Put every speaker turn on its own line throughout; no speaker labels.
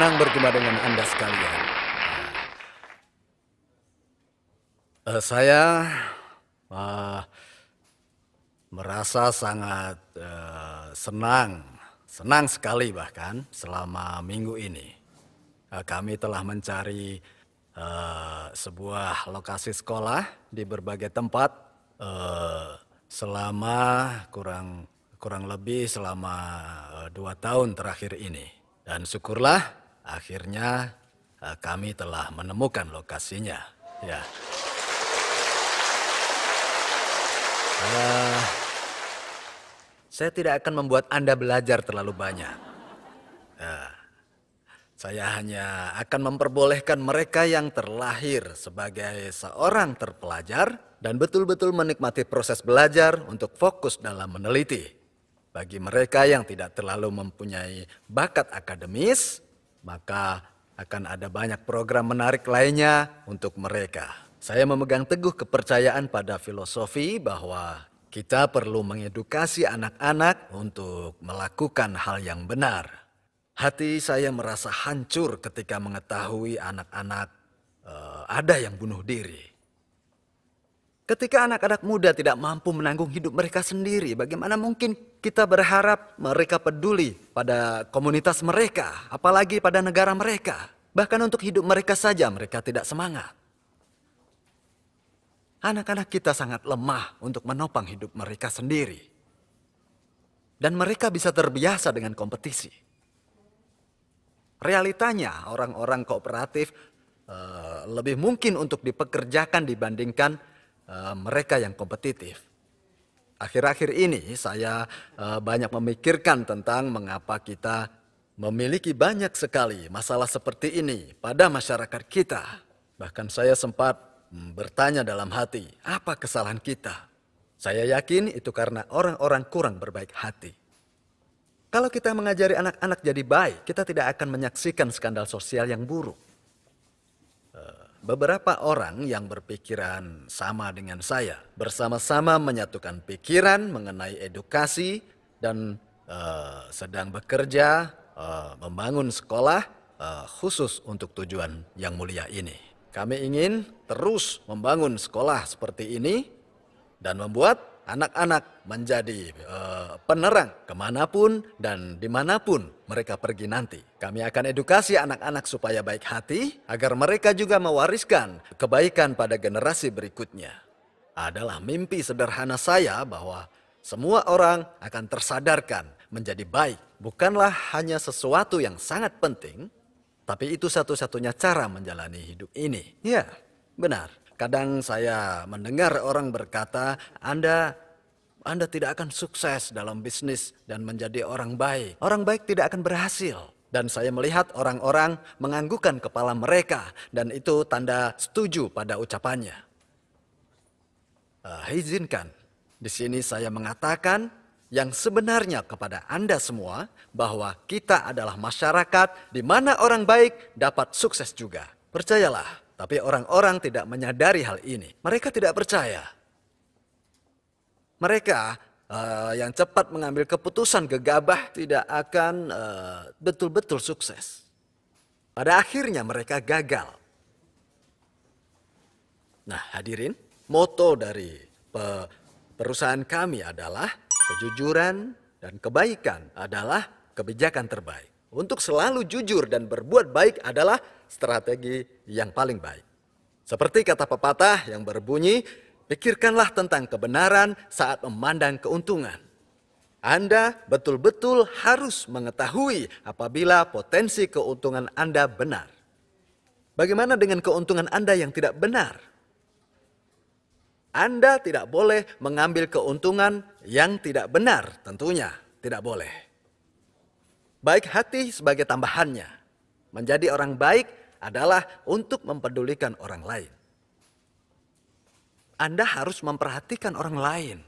senang berjumpa dengan Anda sekalian. Uh, saya uh, merasa sangat uh, senang, senang sekali bahkan selama minggu ini. Uh, kami telah mencari uh, sebuah lokasi sekolah di berbagai tempat uh, selama kurang kurang lebih selama dua tahun terakhir ini. Dan syukurlah akhirnya uh, kami telah menemukan lokasinya. Ya. Uh, saya tidak akan membuat Anda belajar terlalu banyak. Uh, saya hanya akan memperbolehkan mereka yang terlahir sebagai seorang terpelajar dan betul-betul menikmati proses belajar untuk fokus dalam meneliti. Bagi mereka yang tidak terlalu mempunyai bakat akademis, maka akan ada banyak program menarik lainnya untuk mereka. Saya memegang teguh kepercayaan pada filosofi bahwa kita perlu mengedukasi anak-anak untuk melakukan hal yang benar. Hati saya merasa hancur ketika mengetahui anak-anak uh, ada yang bunuh diri. Ketika anak-anak muda tidak mampu menanggung hidup mereka sendiri, bagaimana mungkin kita berharap mereka peduli pada komunitas mereka, apalagi pada negara mereka? Bahkan untuk hidup mereka saja mereka tidak semangat. Anak-anak kita sangat lemah untuk menopang hidup mereka sendiri. Dan mereka bisa terbiasa dengan kompetisi. Realitanya orang-orang kooperatif uh, lebih mungkin untuk dipekerjakan dibandingkan uh, mereka yang kompetitif. Akhir-akhir ini saya uh, banyak memikirkan tentang mengapa kita memiliki banyak sekali masalah seperti ini pada masyarakat kita. Bahkan saya sempat Hmm, bertanya dalam hati, apa kesalahan kita? Saya yakin itu karena orang-orang kurang berbaik hati. Kalau kita mengajari anak-anak jadi baik, kita tidak akan menyaksikan skandal sosial yang buruk. Beberapa orang yang berpikiran sama dengan saya bersama-sama menyatukan pikiran mengenai edukasi dan uh, sedang bekerja uh, membangun sekolah uh, khusus untuk tujuan yang mulia ini. Kami ingin terus membangun sekolah seperti ini dan membuat anak-anak menjadi uh, penerang ke mana pun dan di mana pun mereka pergi nanti. Kami akan edukasi anak-anak supaya baik hati agar mereka juga mewariskan kebaikan pada generasi berikutnya. Adalah mimpi sederhana saya bahwa semua orang akan tersadarkan menjadi baik. Bukanlah hanya sesuatu yang sangat penting, tapi itu satu-satunya cara menjalani hidup ini. Ya, benar. Kadang saya mendengar orang berkata, Anda anda tidak akan sukses dalam bisnis dan menjadi orang baik. Orang baik tidak akan berhasil. Dan saya melihat orang-orang menganggukkan kepala mereka dan itu tanda setuju pada ucapannya. Uh, izinkan, di sini saya mengatakan yang sebenarnya kepada Anda semua bahwa kita adalah masyarakat di mana orang baik dapat sukses juga. Percayalah, tapi orang-orang tidak menyadari hal ini. Mereka tidak percaya. Mereka uh, yang cepat mengambil keputusan gegabah tidak akan eh, betul-betul uh, sukses. Pada akhirnya mereka gagal. Nah, hadirin, moto dari perusahaan kami adalah Kejujuran dan kebaikan adalah kebijakan terbaik. Untuk selalu jujur dan berbuat baik adalah strategi yang paling baik. Seperti kata pepatah yang berbunyi, pikirkanlah tentang kebenaran saat memandang keuntungan. Anda betul-betul harus mengetahui apabila potensi keuntungan Anda benar. Bagaimana dengan keuntungan Anda yang tidak benar? Anda tidak boleh mengambil keuntungan yang tidak benar, tentunya tidak boleh. Baik hati sebagai tambahannya, menjadi orang baik adalah untuk mempedulikan orang lain. Anda harus memperhatikan orang lain.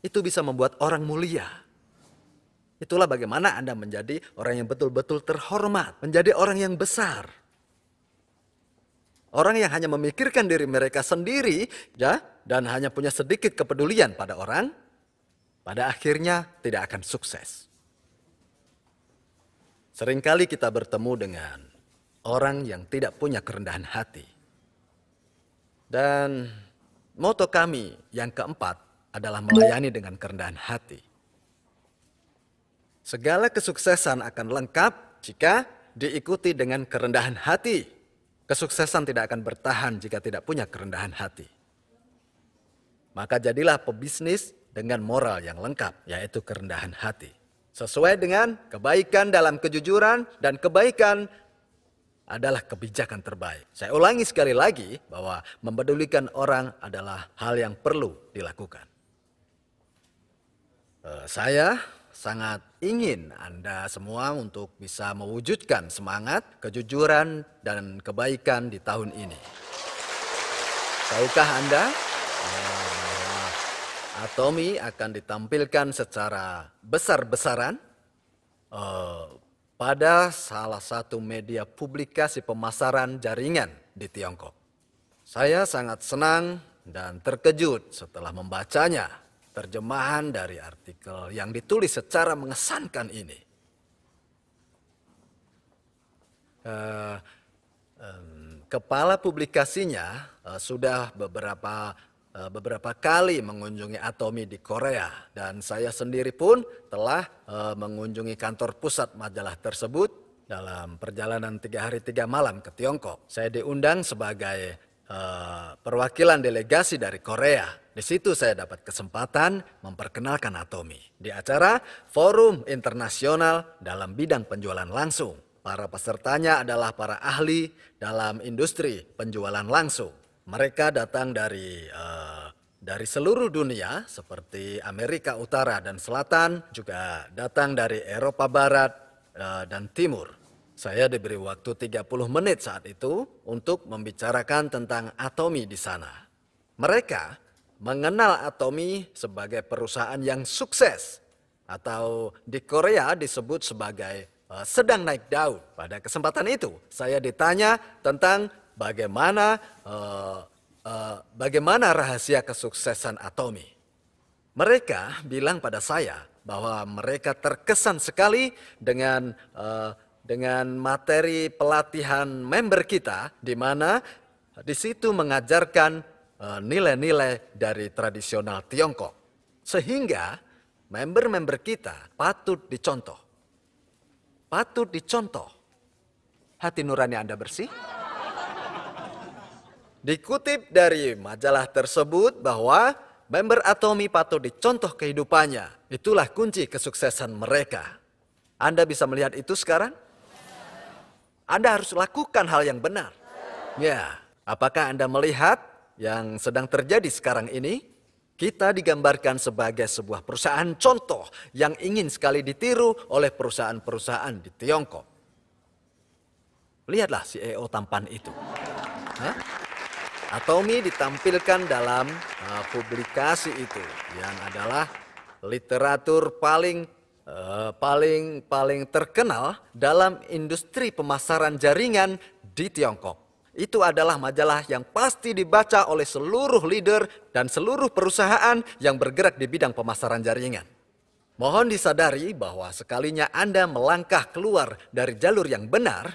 Itu bisa membuat orang mulia. Itulah bagaimana Anda menjadi orang yang betul-betul terhormat, menjadi orang yang besar. Orang yang hanya memikirkan diri mereka sendiri ya dan hanya punya sedikit kepedulian pada orang, pada akhirnya tidak akan sukses. Seringkali kita bertemu dengan orang yang tidak punya kerendahan hati. Dan moto kami yang keempat adalah melayani dengan kerendahan hati. Segala kesuksesan akan lengkap jika diikuti dengan kerendahan hati. Kesuksesan tidak akan bertahan jika tidak punya kerendahan hati. Maka jadilah pebisnis dengan moral yang lengkap, yaitu kerendahan hati. Sesuai dengan kebaikan dalam kejujuran dan kebaikan adalah kebijakan terbaik. Saya ulangi sekali lagi bahwa mempedulikan orang adalah hal yang perlu dilakukan. Uh, saya sangat ingin Anda semua untuk bisa mewujudkan semangat, kejujuran, dan kebaikan di tahun ini. Tahukah Anda bahwa Atomi akan ditampilkan secara besar-besaran uh, pada salah satu media publikasi pemasaran jaringan di Tiongkok. Saya sangat senang dan terkejut setelah membacanya, terjemahan dari artikel yang ditulis secara mengesankan ini. Uh, um, kepala publikasinya uh, sudah beberapa beberapa kali mengunjungi Atomi di Korea dan saya sendiri pun telah uh, mengunjungi kantor pusat majalah tersebut dalam perjalanan tiga hari tiga malam ke Tiongkok. Saya diundang sebagai uh, perwakilan delegasi dari Korea. Di situ saya dapat kesempatan memperkenalkan Atomi di acara Forum Internasional dalam bidang penjualan langsung. Para pesertanya adalah para ahli dalam industri penjualan langsung. Mereka datang dari uh, dari seluruh dunia seperti Amerika Utara dan Selatan, juga datang dari Eropa Barat uh, dan Timur. Saya diberi waktu 30 menit saat itu untuk membicarakan tentang Atomi di sana. Mereka mengenal Atomi sebagai perusahaan yang sukses atau di Korea disebut sebagai uh, sedang naik daun. Pada kesempatan itu, saya ditanya tentang bagaimana uh, uh, bagaimana rahasia kesuksesan Atomi. Mereka bilang pada saya bahwa mereka terkesan sekali dengan uh, dengan materi pelatihan member kita di mana di situ mengajarkan nilai-nilai uh, dari tradisional Tiongkok. Sehingga member-member kita patut dicontoh. Patut dicontoh. Hati nurani Anda bersih? Dikutip dari majalah tersebut bahwa member Atomi patut dicontoh kehidupannya. Itulah kunci kesuksesan mereka. Anda bisa melihat itu sekarang? Anda harus lakukan hal yang benar. Ya, apakah Anda melihat yang sedang terjadi sekarang ini? Kita digambarkan sebagai sebuah perusahaan contoh yang ingin sekali ditiru oleh perusahaan-perusahaan di Tiongkok. Lihatlah CEO tampan itu. Hah? Atomi ditampilkan dalam uh, publikasi itu yang adalah literatur paling uh, paling paling terkenal dalam industri pemasaran jaringan di Tiongkok. Itu adalah majalah yang pasti dibaca oleh seluruh leader dan seluruh perusahaan yang bergerak di bidang pemasaran jaringan. Mohon disadari bahwa sekalinya Anda melangkah keluar dari jalur yang benar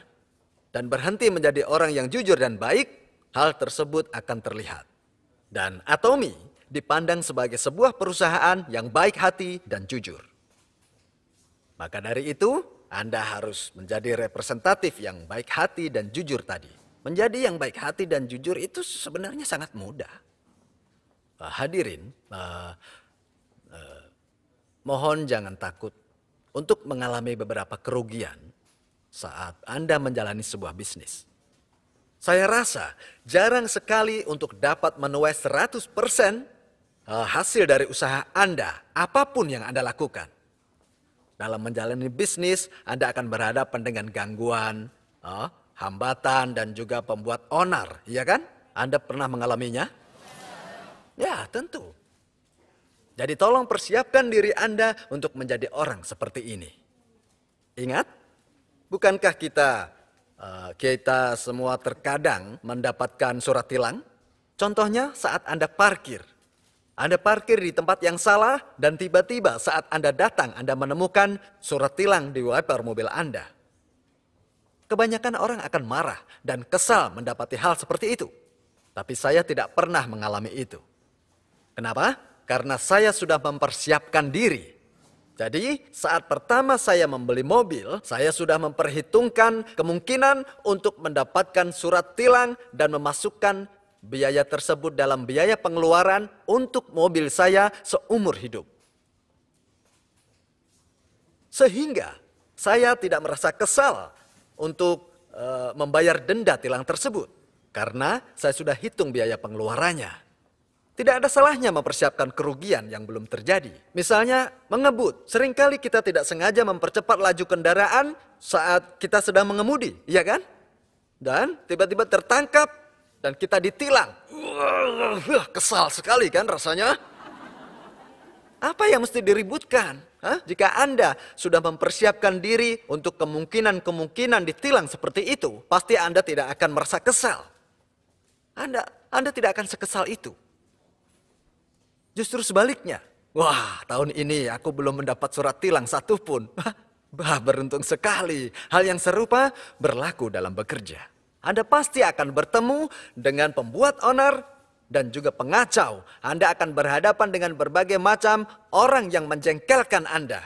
dan berhenti menjadi orang yang jujur dan baik, hal tersebut akan terlihat. Dan Atomi dipandang sebagai sebuah perusahaan yang baik hati dan jujur. Maka dari itu, Anda harus menjadi representatif yang baik hati dan jujur tadi. Menjadi yang baik hati dan jujur itu sebenarnya sangat mudah. Uh, hadirin, uh, uh, mohon jangan takut untuk mengalami beberapa kerugian saat Anda menjalani sebuah bisnis. Saya rasa jarang sekali untuk dapat menuai 100% eh, hasil dari usaha Anda, apa pun yang Anda lakukan. Dalam menjalani bisnis, Anda akan berhadapan dengan gangguan, eh, hambatan, dan juga pembuat onar, ya kan? Anda pernah mengalaminya? Ya, tentu. Jadi tolong persiapkan diri Anda untuk menjadi orang seperti ini. Ingat, bukankah kita kita semua terkadang mendapatkan surat tilang. Contohnya saat Anda parkir. Anda parkir di tempat yang salah dan tiba-tiba saat Anda datang Anda menemukan surat tilang di wiper mobil Anda. Kebanyakan orang akan marah dan kesal mendapati hal seperti itu. Tapi saya tidak pernah mengalami itu. Kenapa? Karena saya sudah mempersiapkan diri. Jadi, saat pertama saya membeli mobil, saya sudah memperhitungkan kemungkinan untuk mendapatkan surat tilang dan memasukkan biaya tersebut dalam biaya pengeluaran untuk mobil saya seumur hidup. Sehingga saya tidak merasa kesal untuk uh, membayar denda tilang tersebut karena saya sudah hitung biaya pengeluarannya. Tidak ada salahnya mempersiapkan kerugian yang belum terjadi. Misalnya mengebut. Seringkali kita tidak sengaja mempercepat laju kendaraan saat kita sedang mengemudi, iya kan? Dan tiba-tiba tertangkap dan kita ditilang. Kesal sekali kan rasanya? Apa yang mesti diributkan? Hah? Jika Anda sudah mempersiapkan diri untuk kemungkinan-kemungkinan ditilang seperti itu, pasti Anda tidak akan merasa kesal. Anda Anda tidak akan sekesal itu. Justru sebaliknya. Wah, tahun ini aku belum mendapat surat tilang satupun. Bah, beruntung sekali. Hal yang serupa berlaku dalam bekerja. Anda pasti akan bertemu dengan pembuat owner dan juga pengacau. Anda akan berhadapan dengan berbagai macam orang yang menjengkelkan Anda.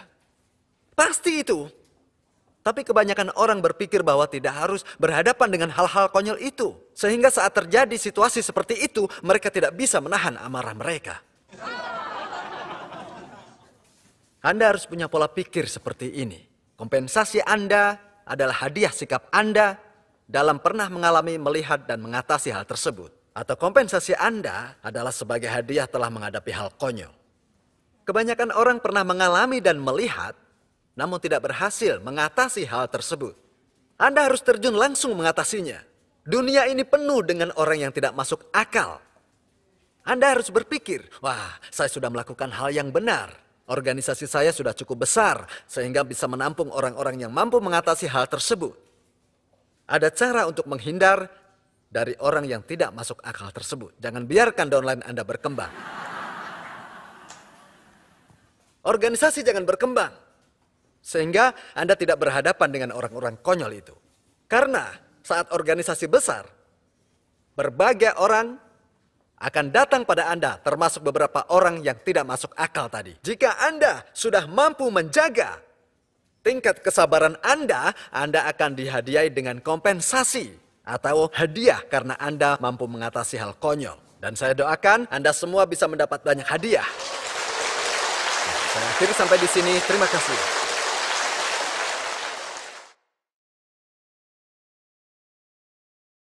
Pasti itu. Tapi kebanyakan orang berpikir bahwa tidak harus berhadapan dengan hal-hal konyol itu. Sehingga saat terjadi situasi seperti itu, mereka tidak bisa menahan amarah mereka. Anda harus punya pola pikir seperti ini. Kompensasi Anda adalah hadiah sikap Anda dalam pernah mengalami, melihat, dan mengatasi hal tersebut. Atau kompensasi Anda adalah sebagai hadiah telah menghadapi hal konyol. Kebanyakan orang pernah mengalami dan melihat, namun tidak berhasil mengatasi hal tersebut. Anda harus terjun langsung mengatasinya. Dunia ini penuh dengan orang yang tidak masuk akal, anda harus berpikir, wah saya sudah melakukan hal yang benar. Organisasi saya sudah cukup besar sehingga bisa menampung orang-orang yang mampu mengatasi hal tersebut. Ada cara untuk menghindar dari orang yang tidak masuk akal tersebut. Jangan biarkan downline Anda berkembang. Organisasi jangan berkembang. Sehingga Anda tidak berhadapan dengan orang-orang konyol itu. Karena saat organisasi besar, berbagai orang akan datang pada Anda, termasuk beberapa orang yang tidak masuk akal tadi. Jika Anda sudah mampu menjaga tingkat kesabaran Anda, Anda akan dihadiahi dengan kompensasi atau hadiah karena Anda mampu mengatasi hal konyol. Dan saya doakan Anda semua bisa mendapat banyak hadiah. Saya akhiri sampai di sini. Terima kasih.